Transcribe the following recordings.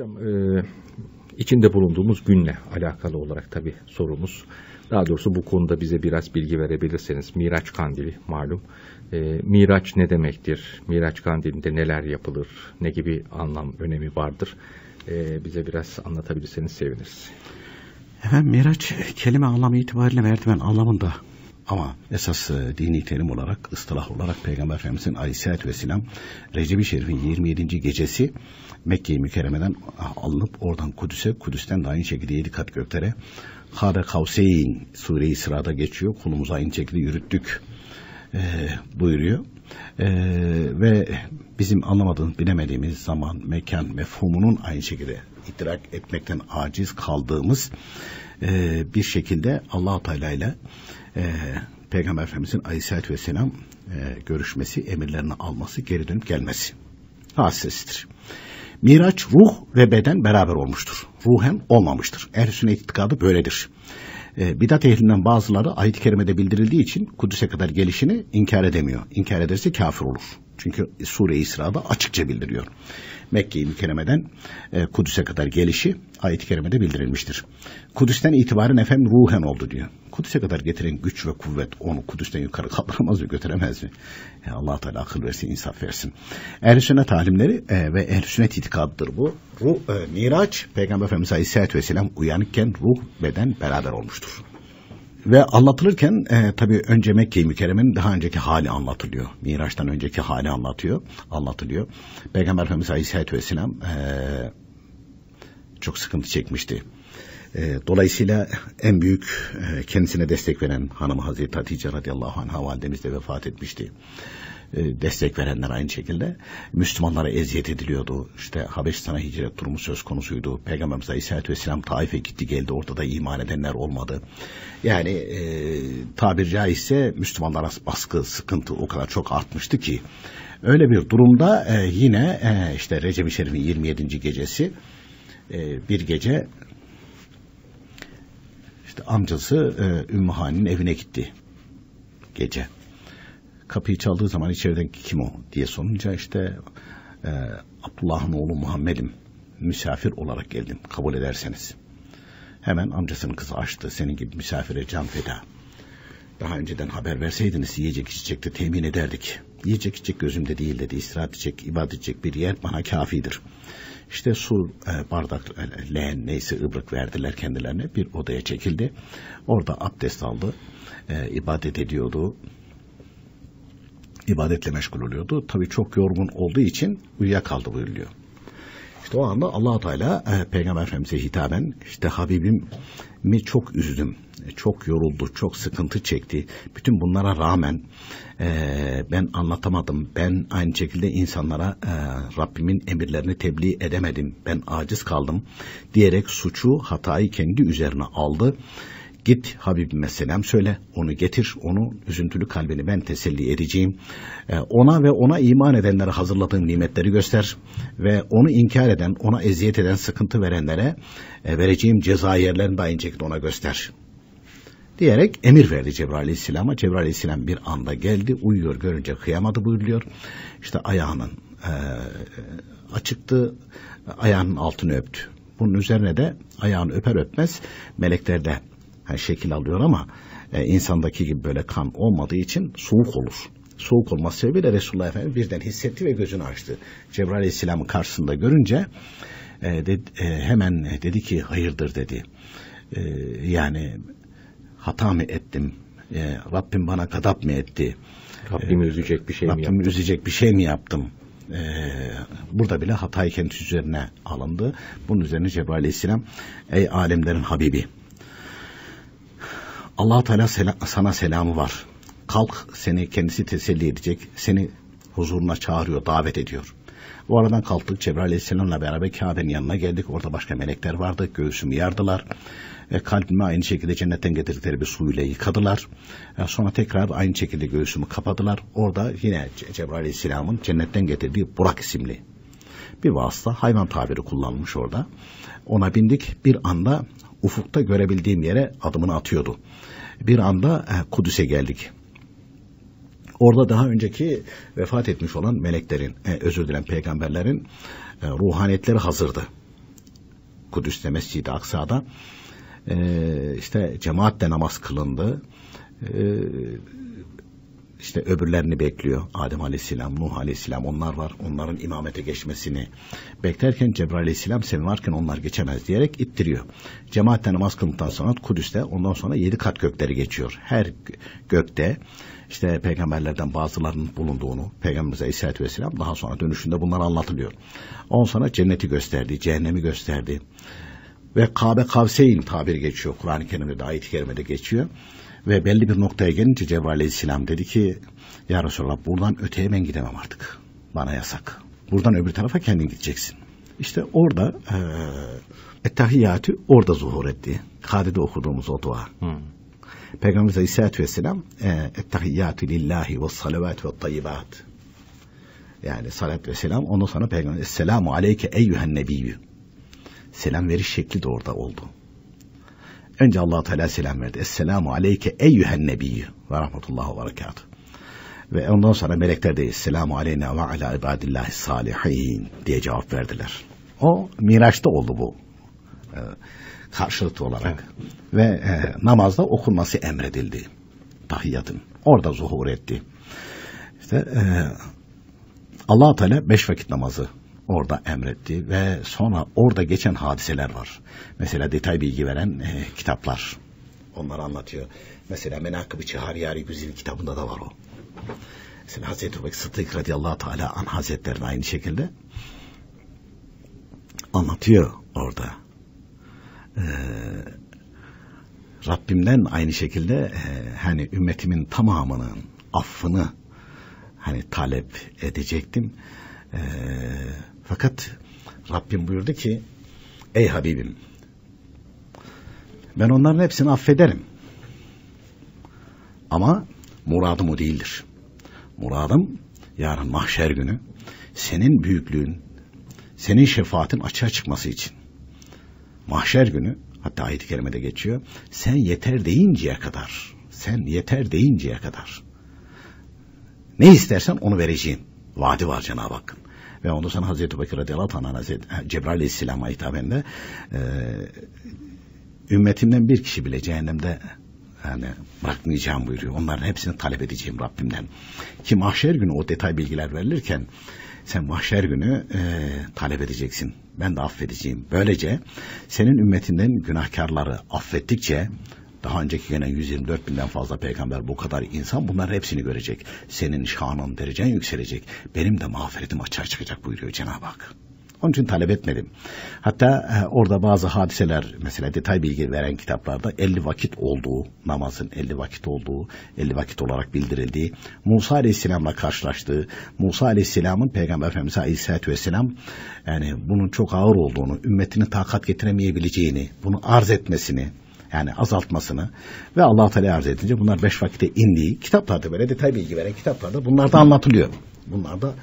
Hocam e, içinde bulunduğumuz günle alakalı olarak tabii sorumuz. Daha doğrusu bu konuda bize biraz bilgi verebilirseniz. Miraç kandili malum. E, Miraç ne demektir? Miraç kandilinde neler yapılır? Ne gibi anlam, önemi vardır? E, bize biraz anlatabilirseniz seviniriz. Efendim Miraç kelime anlamı itibariyle merdiven anlamında ama esas e, dini terim olarak, ıstılah olarak Peygamber Efendimizin Aleyhisselatü Vesselam Recep-i Şerif'in 27. gecesi Mekke-i Mükerreme'den alınıp oradan Kudüs'e, Kudüs'ten de aynı şekilde yedi kat göklere Hade Kavseyn Sure-i Sıra'da geçiyor. Kulumuzu aynı şekilde yürüttük e, buyuruyor. E, ve bizim anlamadığımız, bilemediğimiz zaman, mekan, mefhumunun aynı şekilde idrak etmekten aciz kaldığımız e, bir şekilde allah Teala ile e, Peygamber Efendimizin Aleyhisselatü Vesselam e, görüşmesi, emirlerini alması, geri dönüp gelmesi hadisesidir. Miraç ruh ve beden beraber olmuştur. Ruhen olmamıştır. Ehl-i sünnet itikadı böyledir. E, bidat ehlinden bazıları ayet-i kerimede bildirildiği için Kudüs'e kadar gelişini inkar edemiyor. İnkar ederse kafir olur. Çünkü Sure-i İsra'da açıkça bildiriyor. Mekke-i Mükerreme'den e, Kudüs'e kadar gelişi ayet-i kerimede bildirilmiştir. Kudüs'ten itibaren efendim ruhen oldu diyor. Kudüs'e kadar getiren güç ve kuvvet onu Kudüs'ten yukarı kaldıramaz mı götüremez mi? E, allah Teala akıl versin, insaf versin. Ehl-i sünnet talimleri e, ve ehl-i sünnet itikadıdır bu. Ruh, e, Miraç, Peygamber Efendimiz Aleyhisselatü Vesselam uyanıkken ruh, beden beraber olmuştur. Ve anlatılırken e, tabii önce Mekke-i Mükerreme'nin daha önceki hali anlatılıyor. Miraç'tan önceki hali anlatıyor, anlatılıyor. Peygamber Efendimiz Aleyhisselatü Vesselam e, çok sıkıntı çekmişti. E, dolayısıyla en büyük e, kendisine destek veren hanımı Hazreti Hatice radıyallahu anh validemiz de vefat etmişti. E, destek verenler aynı şekilde Müslümanlara eziyet ediliyordu. İşte Habeşistan'a hicret durumu söz konusuydu. Peygamberimiz Aleyhisselatü Vesselam Taif'e gitti geldi. Orada da iman edenler olmadı. Yani e, tabir caizse Müslümanlara baskı, sıkıntı o kadar çok artmıştı ki öyle bir durumda e, yine e, işte Recep-i Şerif'in 27. gecesi e, bir gece işte amcası e, Ümmühani'nin evine gitti gece kapıyı çaldığı zaman içeriden kim o diye sorunca işte e, Abdullah'ın oğlu Muhammed'im misafir olarak geldim kabul ederseniz. Hemen amcasının kızı açtı senin gibi misafire can feda. Daha önceden haber verseydiniz yiyecek içecek de temin ederdik. Yiyecek içecek gözümde değil dedi. İstirahat edecek, ibadet edecek bir yer bana kafidir. İşte su, e, bardak, e, leğen neyse ıbrık verdiler kendilerine. Bir odaya çekildi. Orada abdest aldı. E, ibadet ediyordu ibadetle meşgul oluyordu. Tabi çok yorgun olduğu için uyuyakaldı buyuruluyor. İşte o anda allah Teala e, Peygamber Efendimiz'e hitaben işte Habibim mi çok üzdüm, çok yoruldu, çok sıkıntı çekti. Bütün bunlara rağmen e, ben anlatamadım. Ben aynı şekilde insanlara e, Rabbimin emirlerini tebliğ edemedim. Ben aciz kaldım diyerek suçu, hatayı kendi üzerine aldı Git Habibime selam söyle, onu getir, onu üzüntülü kalbini ben teselli edeceğim. Ee, ona ve ona iman edenlere hazırladığım nimetleri göster ve onu inkar eden, ona eziyet eden, sıkıntı verenlere e, vereceğim ceza yerlerini de aynı şekilde ona göster. Diyerek emir verdi Cebrail Aleyhisselam'a. Cebrail Aleyhisselam bir anda geldi, uyuyor görünce kıyamadı buyuruyor. İşte ayağının e, açıktı, ayağının altını öptü. Bunun üzerine de ayağını öper öpmez melekler de yani şekil alıyor ama e, insandaki gibi böyle kan olmadığı için soğuk olur. Soğuk olması sebebiyle Resulullah Efendimiz birden hissetti ve gözünü açtı. Cebrail Aleyhisselam'ın karşısında görünce e, de, e, hemen dedi ki hayırdır dedi. E, yani hata mı ettim? E, Rabbim bana gadap mı etti? Rabbimi üzecek bir şey Rabbimi mi yaptım? üzecek bir şey mi yaptım? Ee, burada bile hatayı kendisi üzerine alındı. Bunun üzerine Cebrail Aleyhisselam ey alemlerin Habibi allah Teala sel sana selamı var. Kalk seni kendisi teselli edecek. Seni huzuruna çağırıyor, davet ediyor. Bu aradan kalktık Cebrail Aleyhisselam'la beraber Kabe'nin yanına geldik. Orada başka melekler vardı. Göğsümü yardılar. E, kalbimi aynı şekilde cennetten getirdikleri bir suyla yıkadılar. E, sonra tekrar aynı şekilde göğsümü kapadılar. Orada yine Cebrail Aleyhisselam'ın cennetten getirdiği Burak isimli bir vasıta hayvan tabiri kullanılmış orada. Ona bindik bir anda ufukta görebildiğim yere adımını atıyordu. Bir anda Kudüs'e geldik. Orada daha önceki vefat etmiş olan meleklerin, e, özür dilerim peygamberlerin e, ruhaniyetleri hazırdı. Kudüs'te Mescid-i Aksa'da e, işte cemaatle namaz kılındı. İşte öbürlerini bekliyor. Adem Aleyhisselam, Nuh Aleyhisselam onlar var. Onların imamete geçmesini beklerken Cebrail Aleyhisselam sen varken onlar geçemez diyerek ittiriyor. Cemaatle namaz kıldıktan sonra Kudüs'te ondan sonra yedi kat gökleri geçiyor. Her gökte işte peygamberlerden bazılarının bulunduğunu Peygamberimize Aleyhisselatü Vesselam daha sonra dönüşünde bunlar anlatılıyor. Ondan sonra cenneti gösterdi, cehennemi gösterdi. Ve Kabe Kavseyn tabiri geçiyor. Kur'an-ı Kerim'de de ayet-i kerimede geçiyor. Ve belli bir noktaya gelince Cebrail Aleyhisselam dedi ki Ya Resulallah buradan öteye ben gidemem artık. Bana yasak. Buradan öbür tarafa kendin gideceksin. İşte orada e, Ettehiyyatü orada zuhur etti. Kade'de okuduğumuz o dua. Hmm. Peygamberimiz Aleyhisselatü Vesselam Ettehiyyatü lillahi ve salavat ve tayyibat. Yani salat ve selam ondan sonra Peygamber Esselamu aleyke eyyühen nebiyyü. Selam veriş şekli de orada oldu. Önce allah Teala selam verdi. Esselamu aleyke eyyühen nebiyyü ve rahmetullahi ve berekatuhu. Ve ondan sonra melekler de Esselamu aleyna ve ala ibadillahi salihin diye cevap verdiler. O Miraç'ta oldu bu. Ee, karşılıklı olarak. Ve e, namazda okunması emredildi. Tahiyyatın. Orada zuhur etti. İşte e, allah Teala beş vakit namazı orada emretti ve sonra orada geçen hadiseler var. Mesela detay bilgi veren e, kitaplar. Onları anlatıyor. Mesela Menakıb-ı Çihariyari Güzil kitabında da var o. Mesela Hazreti Ebubekir Sıddık radıyallahu teala an hazretlerini aynı şekilde anlatıyor orada. Ee, Rabbimden aynı şekilde e, hani ümmetimin tamamının affını hani talep edecektim. Ee, fakat Rabbim buyurdu ki ey Habibim ben onların hepsini affederim. Ama muradım o değildir. Muradım yarın mahşer günü senin büyüklüğün, senin şefaatin açığa çıkması için. Mahşer günü hatta ayet-i kerimede geçiyor. Sen yeter deyinceye kadar, sen yeter deyinceye kadar ne istersen onu vereceğim. Vaadi var Cenab-ı Hakk'ın. Ve ondan sonra Hazreti Bakır radıyallahu anh Hazreti Cebrail aleyhisselama hitaben de e, ümmetimden bir kişi bile cehennemde yani bırakmayacağım buyuruyor. Onların hepsini talep edeceğim Rabbimden. Ki mahşer günü o detay bilgiler verilirken sen mahşer günü e, talep edeceksin. Ben de affedeceğim. Böylece senin ümmetinden günahkarları affettikçe daha önceki gene 124 binden fazla peygamber bu kadar insan bunların hepsini görecek. Senin şanın derecen yükselecek. Benim de mağfiretim açığa çıkacak buyuruyor Cenab-ı Hak. Onun için talep etmedim. Hatta e, orada bazı hadiseler mesela detay bilgi veren kitaplarda 50 vakit olduğu, namazın 50 vakit olduğu, 50 vakit olarak bildirildiği, Musa Aleyhisselam'la karşılaştığı, Musa Aleyhisselam'ın Peygamber Efendimiz Aleyhisselatü Vesselam yani bunun çok ağır olduğunu, ümmetinin takat getiremeyebileceğini, bunu arz etmesini, yani azaltmasını ve Allah Teala arz edince bunlar beş vakitte indiği kitaplarda böyle detay bilgi veren kitaplarda bunlar da anlatılıyor. Bunlar da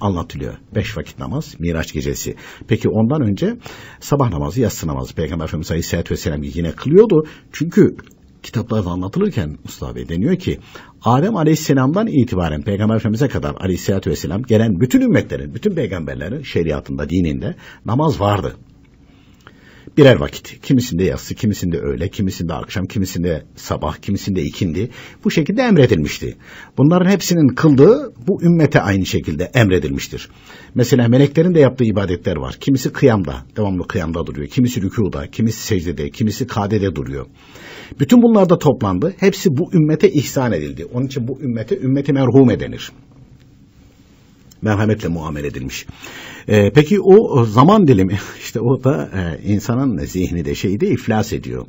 anlatılıyor. Beş vakit namaz, Miraç gecesi. Peki ondan önce sabah namazı, yatsı namazı. Peygamber Efendimiz Aleyhisselatü Vesselam yine kılıyordu. Çünkü kitaplarda anlatılırken Mustafa Bey deniyor ki Adem Aleyhisselam'dan itibaren Peygamber Efendimiz'e kadar Aleyhisselatü Vesselam gelen bütün ümmetlerin, bütün peygamberlerin şeriatında, dininde namaz vardı birer vakit. Kimisinde yatsı, kimisinde öğle, kimisinde akşam, kimisinde sabah, kimisinde ikindi. Bu şekilde emredilmişti. Bunların hepsinin kıldığı bu ümmete aynı şekilde emredilmiştir. Mesela meleklerin de yaptığı ibadetler var. Kimisi kıyamda, devamlı kıyamda duruyor. Kimisi rükuda, kimisi secdede, kimisi kadede duruyor. Bütün bunlar da toplandı. Hepsi bu ümmete ihsan edildi. Onun için bu ümmete ümmeti merhume denir merhametle muamele edilmiş. E, peki o zaman dilimi işte o da e, insanın zihni de şeyi de iflas ediyor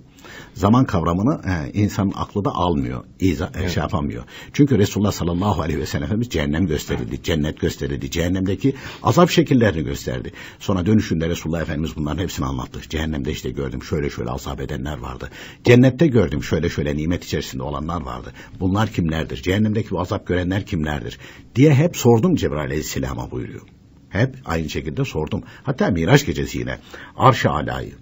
zaman kavramını e, insanın aklı da almıyor, iza, e, evet. şey yapamıyor. Çünkü Resulullah sallallahu aleyhi ve sellem cehennem gösterildi, evet. cennet gösterildi, cehennemdeki azap şekillerini gösterdi. Sonra dönüşünde Resulullah Efendimiz bunların hepsini anlattı. Cehennemde işte gördüm şöyle şöyle azap edenler vardı. Cennette gördüm şöyle şöyle nimet içerisinde olanlar vardı. Bunlar kimlerdir? Cehennemdeki bu azap görenler kimlerdir? Diye hep sordum Cebrail aleyhisselama buyuruyor. Hep aynı şekilde sordum. Hatta Miraç gecesi yine Arş-ı Ala'yı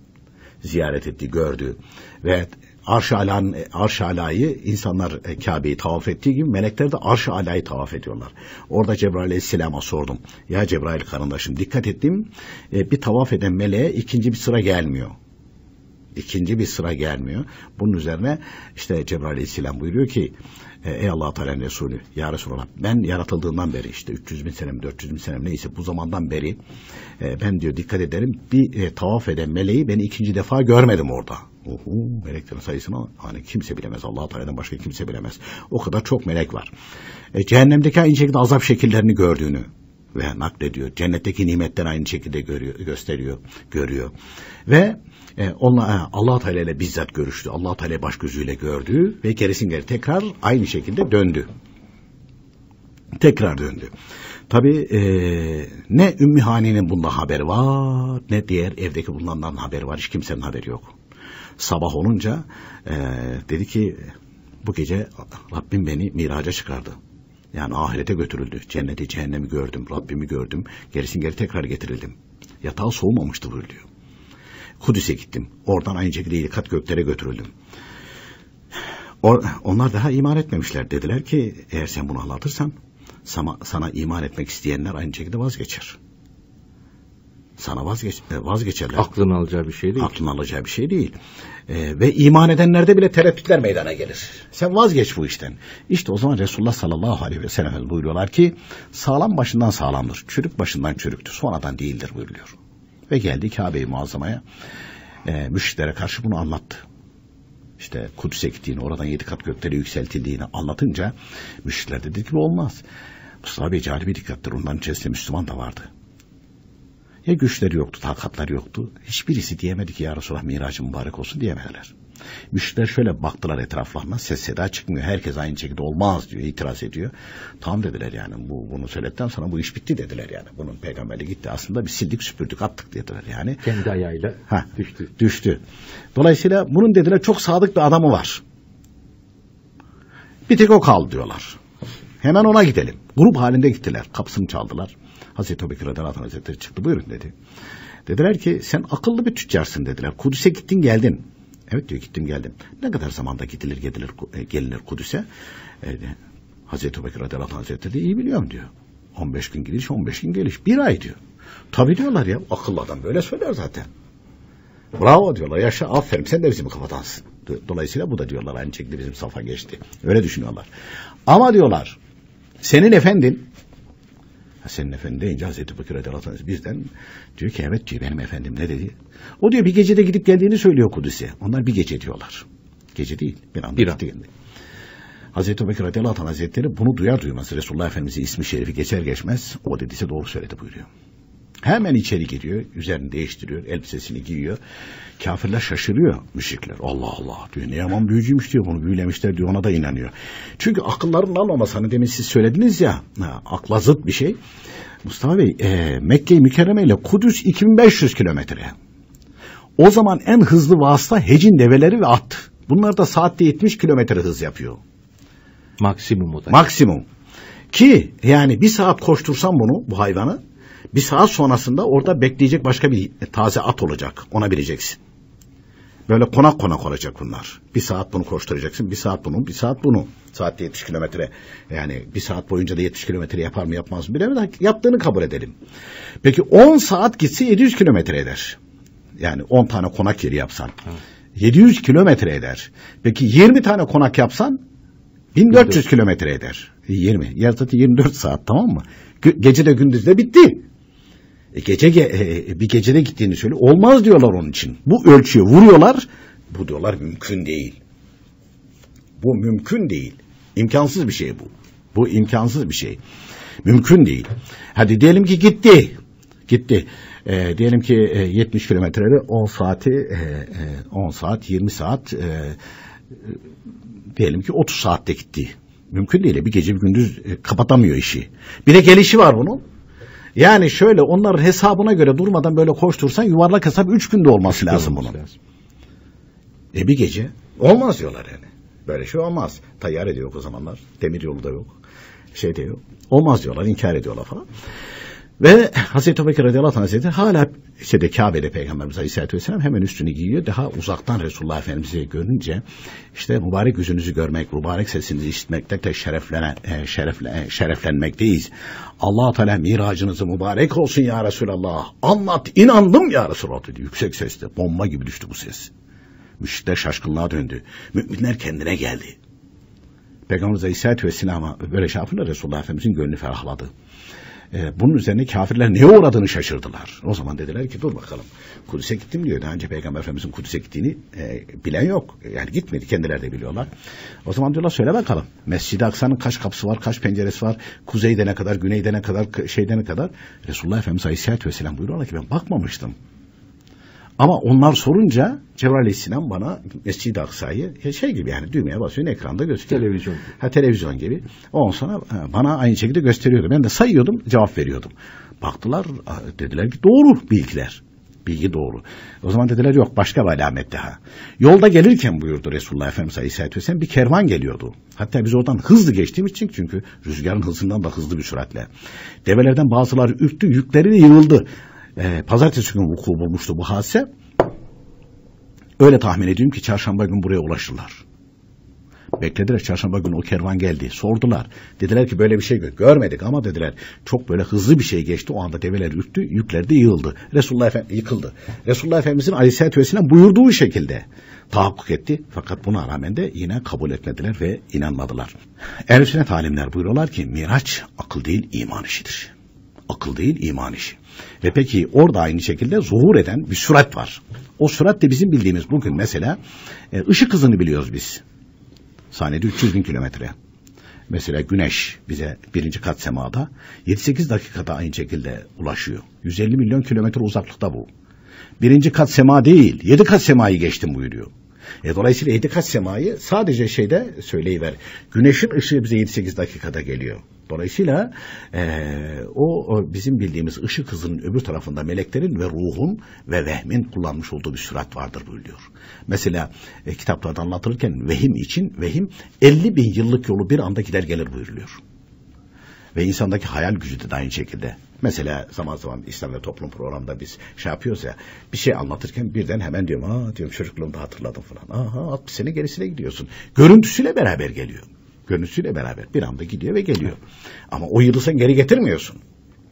ziyaret etti, gördü ve arş-ı alan, arş alayı insanlar e, Kabe'yi tavaf ettiği gibi melekler de arş-ı alayı tavaf ediyorlar. Orada Cebrail aleyhisselama sordum. Ya Cebrail karındaşım dikkat ettim e, bir tavaf eden meleğe ikinci bir sıra gelmiyor ikinci bir sıra gelmiyor. Bunun üzerine işte Cebrail Aleyhisselam buyuruyor ki ey Allah Teala Resulü ya Resulallah ben yaratıldığından beri işte 300 bin senem 400 bin senem neyse bu zamandan beri e, ben diyor dikkat ederim bir e, tavaf eden meleği beni ikinci defa görmedim orada. Uhu, meleklerin sayısını hani kimse bilemez. Allah Teala'dan başka kimse bilemez. O kadar çok melek var. E, cehennemdeki aynı azap şekillerini gördüğünü ve naklediyor. Cennetteki nimetler aynı şekilde görüyor, gösteriyor, görüyor. Ve e, onunla, e, allah Teala ile bizzat görüştü. allah Teala baş gözüyle gördü ve gerisin geri tekrar aynı şekilde döndü. Tekrar döndü. Tabi e, ne Ümmü Hani'nin bunda haberi var ne diğer evdeki bulunanların haberi var. Hiç kimsenin haberi yok. Sabah olunca e, dedi ki bu gece Rabbim beni miraca çıkardı. Yani ahirete götürüldü. Cenneti, cehennemi gördüm, Rabbimi gördüm. Gerisin geri tekrar getirildim. Yatağı soğumamıştı buyuruyor. Kudüs'e gittim. Oradan aynı şekilde ilikat göklere götürüldüm. onlar daha iman etmemişler. Dediler ki eğer sen bunu anlatırsan sana, sana iman etmek isteyenler aynı şekilde vazgeçer. Sana vazgeç, e, vazgeçerler. Aklın alacağı bir şey değil. Aklın alacağı bir şey değil. Ee, ve iman edenlerde bile tereddütler meydana gelir. Sen vazgeç bu işten. İşte o zaman Resulullah sallallahu aleyhi ve sellem buyuruyorlar ki sağlam başından sağlamdır. Çürük başından çürüktür. Sonradan değildir buyuruyor. Ve geldi Kabe-i Muazzama'ya e, müşriklere karşı bunu anlattı. İşte Kudüs'e gittiğini, oradan yedi kat göklere yükseltildiğini anlatınca müşrikler dedi ki olmaz. Mustafa Bey cali bir dikkattir. Onların içerisinde Müslüman da vardı. Ya güçleri yoktu, takatları yoktu. Hiçbirisi diyemedi ki ya Resulallah miracı mübarek olsun diyemediler. Müşteriler şöyle baktılar etraflarına ses seda çıkmıyor. Herkes aynı şekilde olmaz diyor itiraz ediyor. Tam dediler yani bu bunu söyledikten sonra bu iş bitti dediler yani. Bunun peygamberliği gitti aslında bir sildik süpürdük attık dediler yani. Kendi ayağıyla ha, düştü. Düştü. Dolayısıyla bunun dediler çok sadık bir adamı var. Bir tek o kaldı diyorlar. Hemen ona gidelim. Grup halinde gittiler. Kapısını çaldılar. Hazreti Ebu Bekir Radyalatın Hazretleri çıktı buyurun dedi. Dediler ki sen akıllı bir tüccarsın dediler. Kudüs'e gittin geldin. Evet diyor gittim geldim. Ne kadar zamanda gidilir gidilir e, gelinir Kudüs'e? E, Hazreti Bekir Radyalatın Hazretleri de iyi biliyorum diyor. 15 gün gidiş 15 gün geliş. Bir ay diyor. Tabi diyorlar ya akıllı adam böyle söyler zaten. Bravo diyorlar yaşa aferin sen de bizim kafadansın. Dolayısıyla bu da diyorlar aynı şekilde bizim safa geçti. Öyle düşünüyorlar. Ama diyorlar senin efendin senin efendin deyince Hazreti Bakır radıyallahu anh bizden diyor ki evet diyor benim efendim ne dedi? O diyor bir gecede gidip geldiğini söylüyor Kudüs'e. Onlar bir gece diyorlar. Gece değil bir anda bir gitti geldi. Hazreti Bekir radıyallahu anh hazretleri bunu duyar duymaz Resulullah Efendimiz'in ismi şerifi geçer geçmez o dediyse doğru söyledi buyuruyor. Hemen içeri giriyor, üzerini değiştiriyor, elbisesini giyiyor. Kafirler şaşırıyor, müşrikler. Allah Allah diyor, ne yaman büyücüymüş diyor, bunu büyülemişler diyor, ona da inanıyor. Çünkü akılların almaması, hani demin siz söylediniz ya, ha, akla zıt bir şey. Mustafa Bey, e, Mekke-i Mükerreme ile Kudüs 2500 kilometre. O zaman en hızlı vasıta hecin develeri ve at. Bunlar da saatte 70 kilometre hız yapıyor. Maksimum o da. Maksimum. Ki yani bir saat koştursam bunu, bu hayvanı, bir saat sonrasında orada bekleyecek başka bir taze at olacak. Ona bileceksin. Böyle konak konak olacak bunlar. Bir saat bunu koşturacaksın, bir saat bunu, bir saat bunu. Saatte 70 kilometre. Yani bir saat boyunca da 70 kilometre yapar mı yapmaz mı bilemedim. Yaptığını kabul edelim. Peki 10 saat gitse 700 kilometre eder. Yani 10 tane konak yeri yapsan. Evet. 700 kilometre eder. Peki 20 tane konak yapsan 1400 kilometre eder. 20. Yarısı 24 saat tamam mı? Gece de gündüz de bitti. E, gece e, e, bir gecede gittiğini söyle. Olmaz diyorlar onun için. Bu ölçüye vuruyorlar. Bu diyorlar mümkün değil. Bu mümkün değil. İmkansız bir şey bu. Bu imkansız bir şey. Mümkün değil. Hadi diyelim ki gitti. Gitti. E, diyelim ki e, 70 kilometrede 10 saati e, 10 saat 20 saat e, diyelim ki 30 saatte gitti. Mümkün değil. Bir gece bir gündüz e, kapatamıyor işi. Bir de gelişi var bunun. Yani şöyle onların hesabına göre durmadan böyle koştursan yuvarlak hesap üç günde olması üç lazım bunun. Lazım. E bir gece olmaz diyorlar yani. Böyle şey olmaz. Tayyare de yok o zamanlar. Demir yolu da yok. Şey de yok. Olmaz diyorlar, inkar ediyorlar falan. Ve Hazreti Ebubekir radıyallahu anh hazretleri hala işte de Kabe'de Peygamberimiz aleyhissalatü vesselam hemen üstünü giyiyor. Daha uzaktan Resulullah Efendimiz'i görünce işte mübarek yüzünüzü görmek, mübarek sesinizi işitmekte de şereflene, e, şerefle, e, şereflenmekteyiz. allah Teala miracınızı mübarek olsun ya Resulallah. Anlat, inandım ya Resulallah dedi. Yüksek sesle, bomba gibi düştü bu ses. Müşrikler şaşkınlığa döndü. Müminler kendine geldi. Peygamberimiz Aleyhisselatü Vesselam'a böyle şey yapınca Resulullah Efendimiz'in gönlü ferahladı. Ee, bunun üzerine kafirler neye uğradığını şaşırdılar. O zaman dediler ki dur bakalım. Kudüs'e gittim diyor. Daha önce Peygamber Efendimiz'in Kudüs'e gittiğini e, bilen yok. Yani gitmedi. Kendileri de biliyorlar. O zaman diyorlar söyle bakalım. Mescid-i Aksa'nın kaç kapısı var, kaç penceresi var? Kuzeyde ne kadar, güneyde ne kadar, şeyde ne kadar? Resulullah Efendimiz Aleyhisselatü Vesselam buyuruyorlar ki ben bakmamıştım. Ama onlar sorunca Cebrail Aleyhisselam bana Mescid-i Aksa'yı şey gibi yani düğmeye basıyor ekranda gösteriyor. Televizyon. Ha televizyon gibi. Ondan sonra bana aynı şekilde gösteriyordu. Ben de sayıyordum cevap veriyordum. Baktılar dediler ki doğru bilgiler. Bilgi doğru. O zaman dediler yok başka bir alamet daha. Yolda gelirken buyurdu Resulullah Efendimiz Aleyhisselatü Vesselam bir kervan geliyordu. Hatta biz oradan hızlı geçtiğimiz için çünkü rüzgarın hızından da hızlı bir süratle. Develerden bazıları ürktü yükleri yığıldı e, pazartesi günü vuku bulmuştu bu hadise. Öyle tahmin ediyorum ki çarşamba gün buraya ulaşırlar. Beklediler çarşamba günü o kervan geldi. Sordular. Dediler ki böyle bir şey görmedik ama dediler çok böyle hızlı bir şey geçti. O anda develer ürktü, yükler de yığıldı. Resulullah Efendimiz yıkıldı. Resulullah Efendimizin Aleyhisselatü Vesselam buyurduğu şekilde tahakkuk etti. Fakat buna rağmen de yine kabul etmediler ve inanmadılar. Ehl-i sünnet alimler buyuruyorlar ki miraç akıl değil iman işidir. Akıl değil iman işi. Ve peki orada aynı şekilde zuhur eden bir sürat var. O sürat de bizim bildiğimiz bugün mesela e, ışık hızını biliyoruz biz. Saniyede 300 bin kilometre. Mesela güneş bize birinci kat semada 7-8 dakikada aynı şekilde ulaşıyor. 150 milyon kilometre uzaklıkta bu. Birinci kat sema değil, yedi kat semayı geçtim buyuruyor. E, dolayısıyla yedi kat semayı sadece şeyde söyleyiver. Güneşin ışığı bize 7-8 dakikada geliyor. Dolayısıyla e, o, o bizim bildiğimiz ışık hızının öbür tarafında meleklerin ve ruhun ve vehmin kullanmış olduğu bir sürat vardır buyuruyor. Mesela e, kitaplarda anlatılırken vehim için vehim 50 bin yıllık yolu bir anda gider gelir buyuruluyor. Ve insandaki hayal gücü de aynı şekilde. Mesela zaman zaman İslam ve Toplum programında biz şey yapıyoruz ya bir şey anlatırken birden hemen diyorum aa diyorum çocukluğumda hatırladım falan. Aha 60 sene gerisine gidiyorsun. Görüntüsüyle beraber geliyor. Görüntüsüyle beraber bir anda gidiyor ve geliyor. Ama o yılı sen geri getirmiyorsun.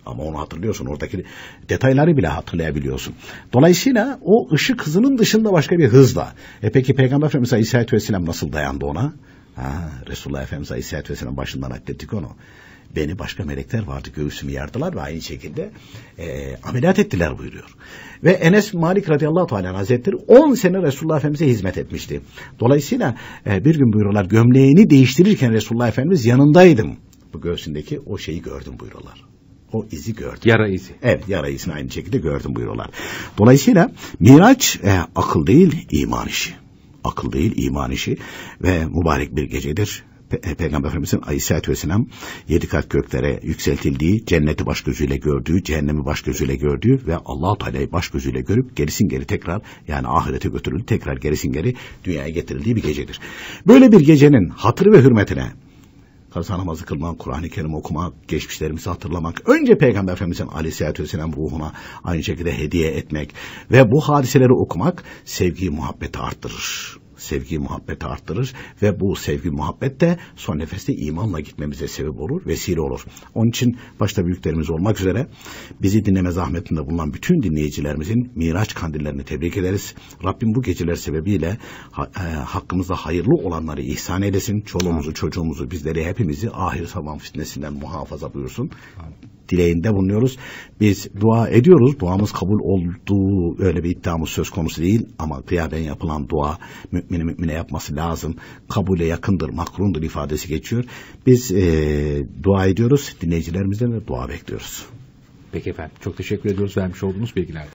Ama onu hatırlıyorsun. Oradaki detayları bile hatırlayabiliyorsun. Dolayısıyla o ışık hızının dışında başka bir hızla. E peki Peygamber Efendimiz Aleyhisselatü Vesselam nasıl dayandı ona? Ha, Resulullah Efendimiz Aleyhisselatü Vesselam başından naklettik onu. Beni başka melekler vardı göğsümü yardılar ve aynı şekilde e, ameliyat ettiler buyuruyor. Ve Enes Malik radıyallahu teala hazretleri 10 sene Resulullah Efendimiz'e hizmet etmişti. Dolayısıyla e, bir gün buyuruyorlar gömleğini değiştirirken Resulullah Efendimiz yanındaydım. Bu göğsündeki o şeyi gördüm buyuruyorlar. O izi gördüm. Yara izi. Evet yara izini aynı şekilde gördüm buyuruyorlar. Dolayısıyla Miraç e, akıl değil iman işi. Akıl değil iman işi ve mübarek bir gecedir. Pe Peygamber Efendimizin Aleyhisselatü Vesselam yedi kat göklere yükseltildiği, cenneti baş gözüyle gördüğü, cehennemi baş gözüyle gördüğü ve allah Teala'yı baş gözüyle görüp gerisin geri tekrar yani ahirete götürüldü tekrar gerisin geri dünyaya getirildiği bir gecedir. Böyle bir gecenin hatırı ve hürmetine kaza namazı kılmak, Kur'an-ı Kerim okumak, geçmişlerimizi hatırlamak, önce Peygamber Efendimizin aleyhissalatü vesselam ruhuna aynı şekilde hediye etmek ve bu hadiseleri okumak sevgiyi, muhabbeti arttırır sevgi muhabbeti arttırır ve bu sevgi muhabbet de son nefeste imanla gitmemize sebep olur, vesile olur. Onun için başta büyüklerimiz olmak üzere bizi dinleme zahmetinde bulunan bütün dinleyicilerimizin Miraç kandillerini tebrik ederiz. Rabbim bu geceler sebebiyle ha, e, hakkımızda hayırlı olanları ihsan eylesin. Çoluğumuzu, çocuğumuzu, bizleri hepimizi ahir zaman fitnesinden muhafaza buyursun. Dileğinde bulunuyoruz. Biz dua ediyoruz. Duamız kabul olduğu öyle bir iddiamız söz konusu değil ama kıyaben yapılan dua mümini mümine yapması lazım. Kabule yakındır, makrundur ifadesi geçiyor. Biz e, dua ediyoruz. Dinleyicilerimizden de dua bekliyoruz. Peki efendim. Çok teşekkür ediyoruz vermiş olduğunuz bilgiler.